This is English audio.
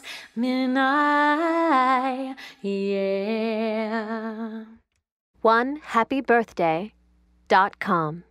and midnight. yeah. One happy birthday dot com.